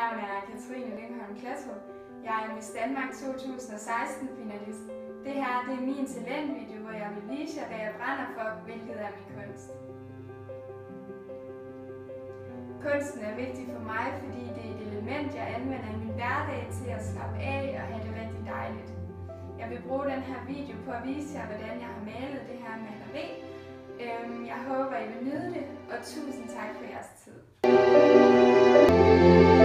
navn er Katrine Lyngholm Klatrup. Jeg er Miss Danmark 2016-finalist. Det her det er min talentvideo, hvor jeg vil vise jer, hvad jeg brænder for, hvilket er min kunst. Kunsten er vigtig for mig, fordi det er et element, jeg anvender i min hverdag til at slappe af og have det rigtig dejligt. Jeg vil bruge den her video på at vise jer, hvordan jeg har malet det her maleri. Øhm, jeg håber, I vil nyde det, og tusind tak for jeres tid. thank you